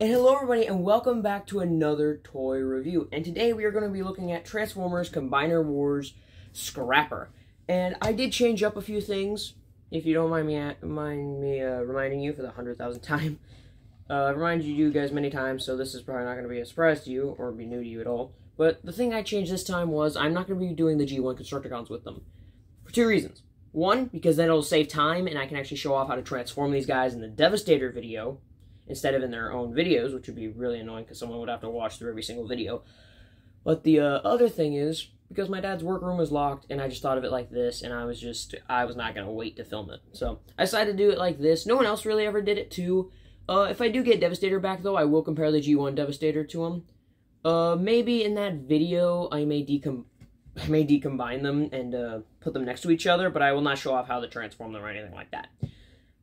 And hello everybody and welcome back to another toy review. And today we are going to be looking at Transformers Combiner Wars Scrapper. And I did change up a few things, if you don't mind me mind me uh, reminding you for the hundred thousandth time. Uh, I've reminded you guys many times, so this is probably not going to be a surprise to you or be new to you at all. But the thing I changed this time was I'm not going to be doing the G1 Constructicons with them. For two reasons. One, because then it'll save time and I can actually show off how to transform these guys in the Devastator video instead of in their own videos, which would be really annoying because someone would have to watch through every single video. But the uh, other thing is, because my dad's workroom was locked, and I just thought of it like this, and I was just, I was not going to wait to film it. So, I decided to do it like this. No one else really ever did it too. Uh, if I do get Devastator back, though, I will compare the G1 Devastator to him. Uh, maybe in that video, I may decom I may decombine them and uh, put them next to each other, but I will not show off how to transform them or anything like that.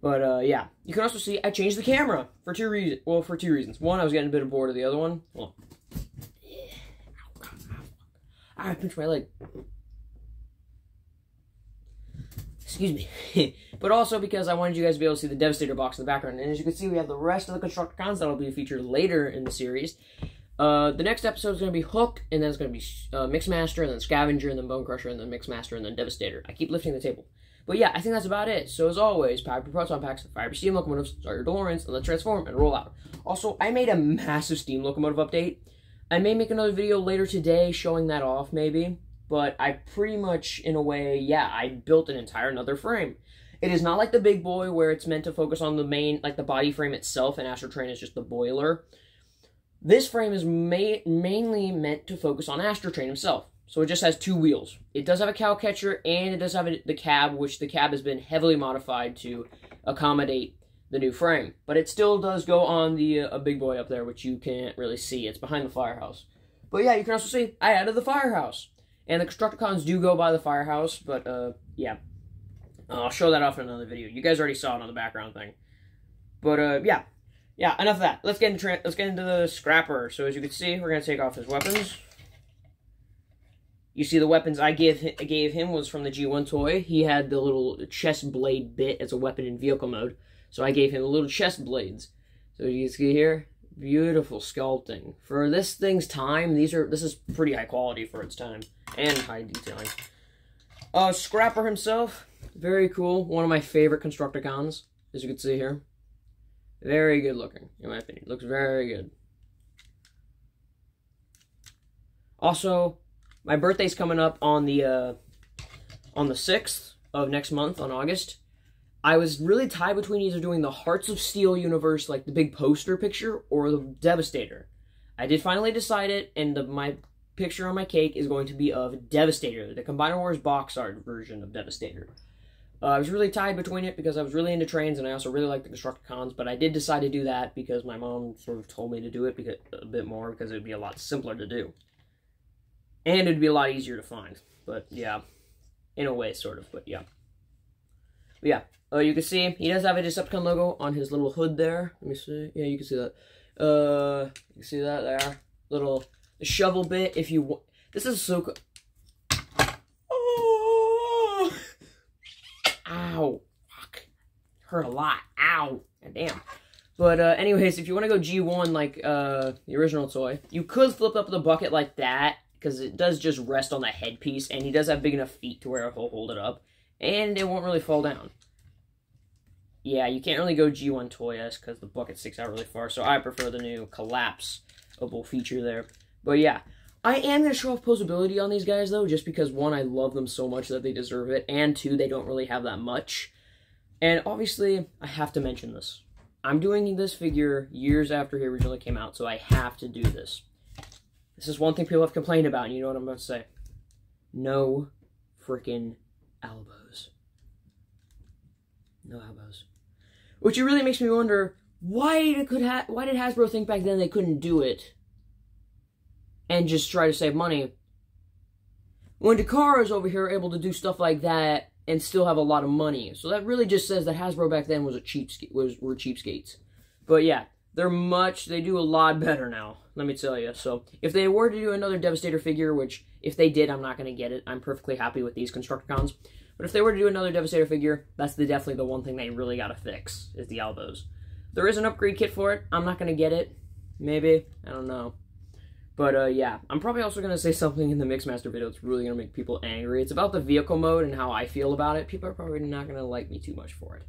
But uh, yeah, you can also see I changed the camera for two reasons. Well, for two reasons. One, I was getting a bit bored of the other one. Well, I pinched my leg. Excuse me. but also because I wanted you guys to be able to see the Devastator box in the background. And as you can see, we have the rest of the Constructicons that will be featured later in the series. Uh, the next episode is going to be Hook, and then it's going to be uh, Mixmaster, and then Scavenger, and then Bone Crusher, and then Mixmaster, and then Devastator. I keep lifting the table. But yeah, I think that's about it. So as always, power proton packs, fire steam locomotives, start your DeLoreans, and let's transform and roll out. Also, I made a massive steam locomotive update. I may make another video later today showing that off, maybe. But I pretty much, in a way, yeah, I built an entire another frame. It is not like the big boy where it's meant to focus on the main, like the body frame itself, and Astro Train is just the boiler. This frame is ma mainly meant to focus on Astro Train himself. So it just has two wheels. It does have a cow catcher and it does have a, the cab, which the cab has been heavily modified to accommodate the new frame. But it still does go on the uh, big boy up there, which you can't really see. It's behind the firehouse. But yeah, you can also see I added the firehouse. And the Constructicons do go by the firehouse, but uh, yeah. I'll show that off in another video. You guys already saw it on the background thing. But uh, yeah. Yeah, enough of that. Let's get into let's get into the scrapper. So as you can see, we're gonna take off his weapons. You see the weapons I gave I gave him was from the G1 toy. He had the little chest blade bit as a weapon in vehicle mode. So I gave him the little chest blades. So you see here, beautiful sculpting. For this thing's time, these are this is pretty high quality for its time. And high detailing. Uh Scrapper himself, very cool. One of my favorite Constructicons, as you can see here. Very good looking, in my opinion. Looks very good. Also, my birthday's coming up on the uh, on the sixth of next month on August. I was really tied between either doing the Hearts of Steel universe, like the big poster picture, or the Devastator. I did finally decide it, and the, my picture on my cake is going to be of Devastator, the Combiner Wars box art version of Devastator. Uh, I was really tied between it because I was really into trains, and I also really like the Constructicons, but I did decide to do that because my mom sort of told me to do it because, a bit more because it would be a lot simpler to do. And it'd be a lot easier to find. But yeah, in a way, sort of. But yeah. But yeah, uh, you can see he does have a Decepticon logo on his little hood there. Let me see. Yeah, you can see that. Uh, you can see that there. Little shovel bit. If you this is so. Oh! Ow! Fuck! Hurt a lot. Ow! Damn. But uh, anyways, if you want to go G1 like uh, the original toy, you could flip up the bucket like that because it does just rest on the headpiece, and he does have big enough feet to where he'll hold it up, and it won't really fall down. Yeah, you can't really go G1 Toy-S because the bucket sticks out really far, so I prefer the new collapsible feature there. But yeah, I am going to show off posability on these guys, though, just because, one, I love them so much that they deserve it, and two, they don't really have that much. And obviously, I have to mention this. I'm doing this figure years after he originally came out, so I have to do this. This is one thing people have complained about, and you know what I'm going to say. No freaking elbows. No elbows. Which it really makes me wonder, why did, could ha why did Hasbro think back then they couldn't do it? And just try to save money? When Takara is over here able to do stuff like that and still have a lot of money. So that really just says that Hasbro back then was a cheap was were cheapskates. But yeah, they're much, they do a lot better now, let me tell you. So, if they were to do another Devastator figure, which, if they did, I'm not going to get it. I'm perfectly happy with these Constructicons. But if they were to do another Devastator figure, that's the, definitely the one thing they really got to fix, is the elbows. There is an upgrade kit for it. I'm not going to get it. Maybe. I don't know. But uh, yeah, I'm probably also gonna say something in the Mixmaster video that's really gonna make people angry. It's about the vehicle mode and how I feel about it. People are probably not gonna like me too much for it.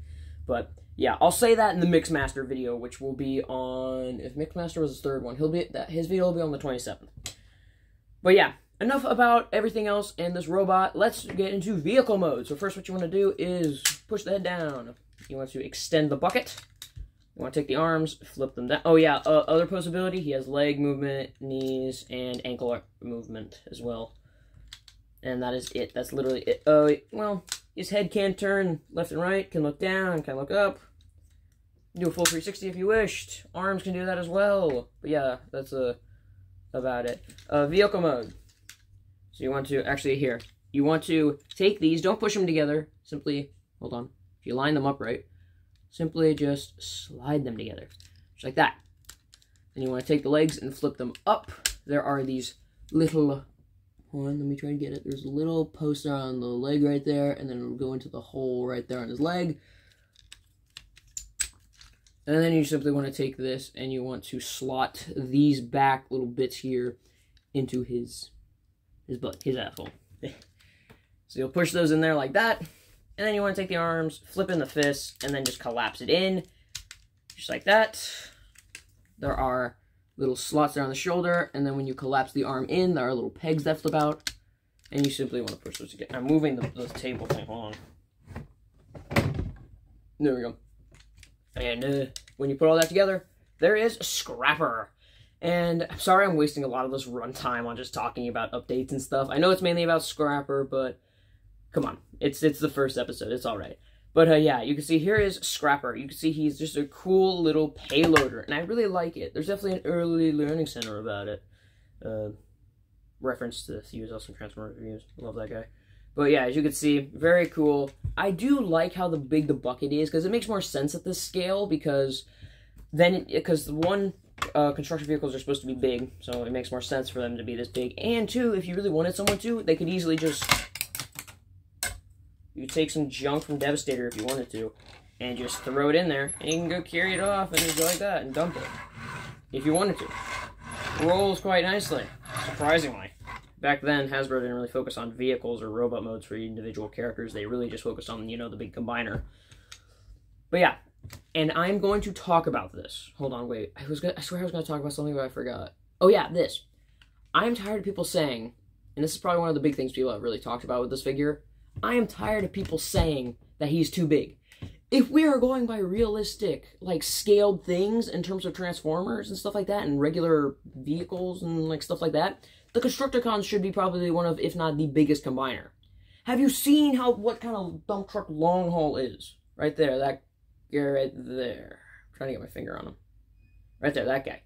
But yeah, I'll say that in the Mixmaster video, which will be on if Mixmaster was his third one, he'll be that his video will be on the 27th. But yeah, enough about everything else and this robot. Let's get into vehicle mode. So first, what you want to do is push the head down. You want to extend the bucket. You want to take the arms, flip them down. Oh yeah, uh, other possibility, he has leg movement, knees, and ankle movement as well. And that is it. That's literally it. Oh, well, his head can turn left and right, can look down, can look up. Do a full 360 if you wished. Arms can do that as well. But yeah, that's uh, about it. Uh, vehicle mode. So you want to, actually here, you want to take these, don't push them together. Simply, hold on, if you line them up right, simply just slide them together, just like that. Then you want to take the legs and flip them up. There are these little, hold on, let me try and get it. There's a little poster on the leg right there, and then it'll go into the hole right there on his leg. And then you simply want to take this and you want to slot these back little bits here into his his butt, his asshole. so you'll push those in there like that. And then you want to take the arms, flip in the fists, and then just collapse it in. Just like that. There are little slots there on the shoulder, and then when you collapse the arm in, there are little pegs that flip out. And you simply want to push those together. I'm moving the, the table thing. Hold on. There we go. And uh, when you put all that together, there is Scrapper. And I'm sorry I'm wasting a lot of this runtime on just talking about updates and stuff. I know it's mainly about Scrapper, but come on. It's it's the first episode. It's all right. But uh, yeah, you can see here is Scrapper. You can see he's just a cool little payloader, and I really like it. There's definitely an early learning center about it. Uh, reference to Thews Awesome Transformer reviews. Love that guy. But yeah, as you can see, very cool. I do like how the big the bucket is because it makes more sense at this scale because then because the one uh, construction vehicles are supposed to be big, so it makes more sense for them to be this big. And two, if you really wanted someone to, they could easily just you take some junk from Devastator if you wanted to, and just throw it in there, and you can go carry it off and just like that and dump it if you wanted to. Rolls quite nicely, surprisingly. Back then, Hasbro didn't really focus on vehicles or robot modes for individual characters. They really just focused on, you know, the big combiner. But yeah, and I'm going to talk about this. Hold on, wait. I was gonna, I swear I was going to talk about something, but I forgot. Oh yeah, this. I'm tired of people saying, and this is probably one of the big things people have really talked about with this figure. I am tired of people saying that he's too big. If we are going by realistic, like scaled things in terms of Transformers and stuff like that, and regular vehicles and like stuff like that, the Constructicons should be probably one of, if not the biggest combiner. Have you seen how what kind of dump truck long haul is? Right there, that guy right there. I'm trying to get my finger on him. Right there, that guy.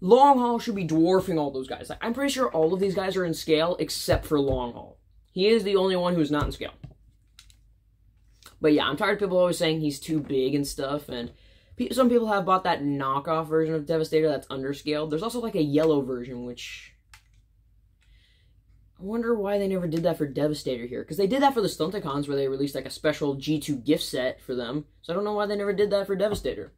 Long haul should be dwarfing all those guys. I'm pretty sure all of these guys are in scale except for long haul. He is the only one who's not in scale. But yeah, I'm tired of people always saying he's too big and stuff, and some people have bought that knockoff version of Devastator that's underscaled. There's also like a yellow version, which I wonder why they never did that for Devastator here. Because they did that for the Stunticons where they released like a special G2 gift set for them. So I don't know why they never did that for Devastator.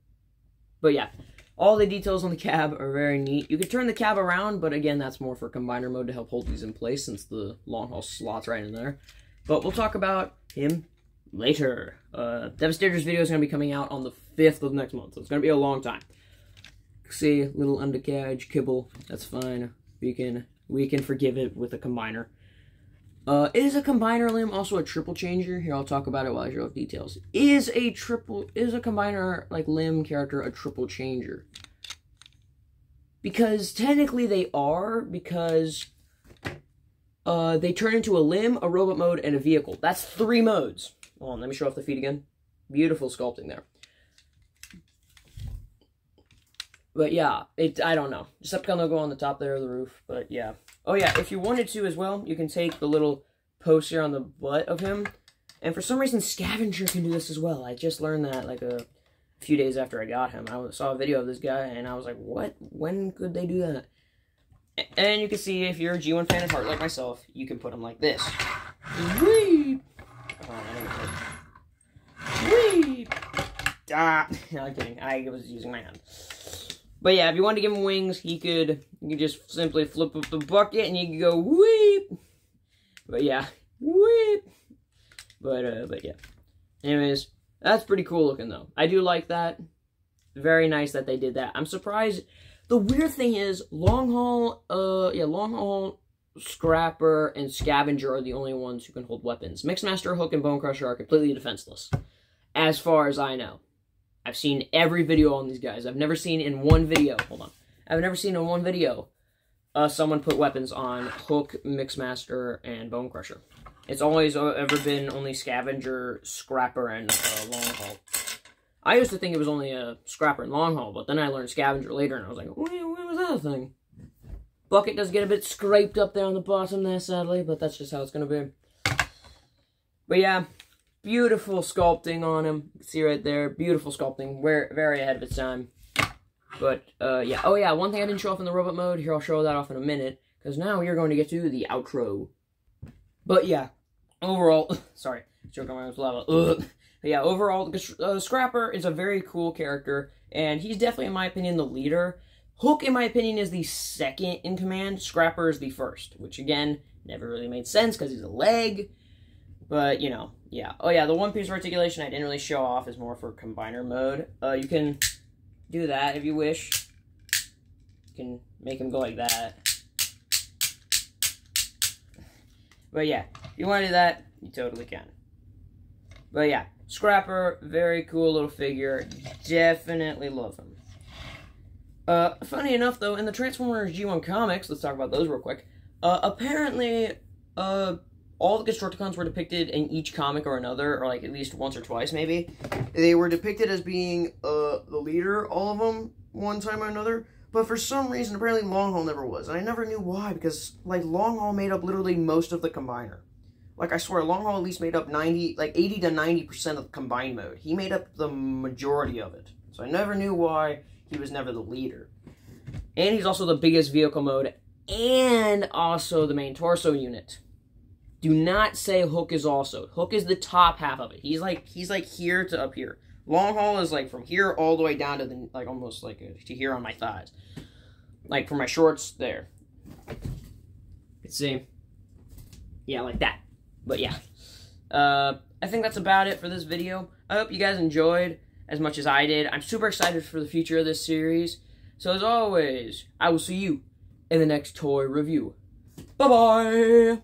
But yeah, all the details on the cab are very neat. You can turn the cab around, but again, that's more for combiner mode to help hold these in place since the long haul slot's right in there. But we'll talk about him later. Uh, Devastator's video is going to be coming out on the 5th of next month, so it's going to be a long time. See, little undercarriage kibble, that's fine. We can we can forgive it with a combiner. Uh, is a combiner limb also a triple changer? Here, I'll talk about it while I show off details. Is a triple, is a combiner, like, limb character a triple changer? Because technically they are, because uh, they turn into a limb, a robot mode, and a vehicle. That's three modes. Hold on, let me show off the feet again. Beautiful sculpting there. But yeah, it I don't know. Decepticon logo on the top there of the roof, but yeah. Oh yeah, if you wanted to as well, you can take the little poster on the butt of him. And for some reason, Scavenger can do this as well. I just learned that like a few days after I got him. I saw a video of this guy, and I was like, what? When could they do that? And you can see if you're a G1 fan at heart like myself, you can put him like this. Whee! Whee! Ah, no, I'm kidding. I was using my hand. But yeah, if you wanted to give him wings, he could, you could just simply flip up the bucket and you could go weep. But yeah, weep. But, uh, but yeah. Anyways, that's pretty cool looking though. I do like that. Very nice that they did that. I'm surprised. The weird thing is, long haul, uh, yeah, long haul, scrapper, and scavenger are the only ones who can hold weapons. Mixmaster, Hook, and Bone Crusher are completely defenseless, as far as I know. I've seen every video on these guys. I've never seen in one video, hold on. I've never seen in one video uh, someone put weapons on Hook, Mixmaster, and Bone Crusher. It's always uh, ever been only Scavenger, Scrapper, and uh, Long Haul. I used to think it was only a Scrapper and Long Haul, but then I learned Scavenger later, and I was like, what, what was that thing? Bucket does get a bit scraped up there on the bottom there, sadly, but that's just how it's going to be. But yeah, Beautiful sculpting on him. See right there. Beautiful sculpting. We're very ahead of its time. But, uh, yeah. Oh, yeah, one thing I didn't show off in the robot mode. Here, I'll show that off in a minute. Because now we are going to get to the outro. But, yeah. Overall, sorry. Joking around with lava. Ugh. But yeah, overall, uh, Scrapper is a very cool character. And he's definitely, in my opinion, the leader. Hook, in my opinion, is the second in command. Scrapper is the first. Which, again, never really made sense because he's a leg. But, you know, yeah. Oh, yeah, the one piece of articulation I didn't really show off is more for combiner mode. Uh, you can do that if you wish. You can make him go like that. But, yeah, if you want to do that, you totally can. But, yeah, Scrapper, very cool little figure. Definitely love him. Uh, funny enough, though, in the Transformers G1 comics, let's talk about those real quick. Uh, apparently, uh, all the Constructicons were depicted in each comic or another, or like at least once or twice maybe. They were depicted as being uh, the leader, all of them, one time or another. But for some reason, apparently Longhaul never was. And I never knew why, because like Longhaul made up literally most of the combiner. Like I swear, Longhaul at least made up 90, like 80 to 90% of the combined mode. He made up the majority of it. So I never knew why he was never the leader. And he's also the biggest vehicle mode, and also the main torso unit. Do not say Hook is also. Hook is the top half of it. He's like he's like here to up here. Long haul is like from here all the way down to the like almost like to here on my thighs. Like for my shorts there. See. Yeah, like that. But yeah. Uh, I think that's about it for this video. I hope you guys enjoyed as much as I did. I'm super excited for the future of this series. So as always, I will see you in the next toy review. Bye-bye!